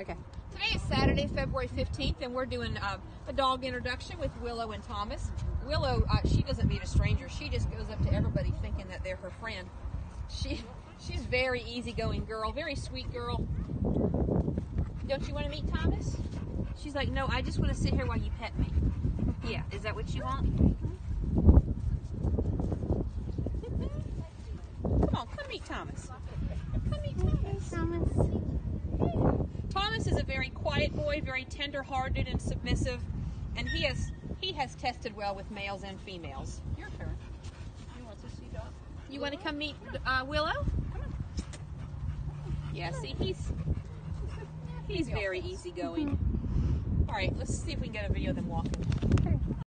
Okay. Today is Saturday, February 15th, and we're doing uh, a dog introduction with Willow and Thomas. Willow, uh, she doesn't meet a stranger. She just goes up to everybody thinking that they're her friend. She, she's very easygoing girl, very sweet girl. Don't you want to meet Thomas? She's like, no, I just want to sit here while you pet me. Yeah, is that what you want? Come on, come meet Thomas. Come meet Thomas. Thomas. Thomas is a very quiet boy, very tender-hearted and submissive, and he has he has tested well with males and females. Your turn. You want to see dog? You want to come meet uh, Willow? Yeah, see, he's he's very easygoing. All right, let's see if we can get a video of them walking.